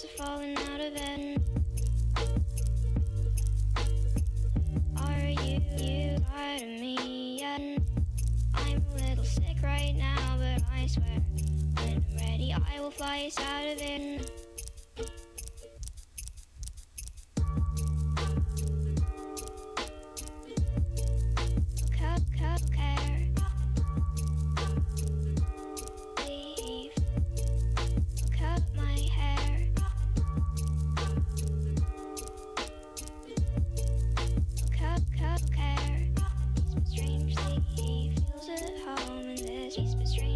thoughts are falling out of bed. Are you, you tired of me yet? I'm a little sick right now, but I swear, when I'm ready, I will fly us out of it. Care. But